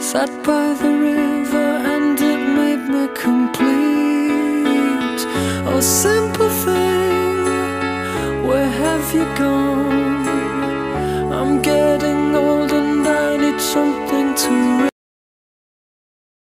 Sat by the river and it made me complete Oh simple thing, where have you gone? I'm getting old and I need something to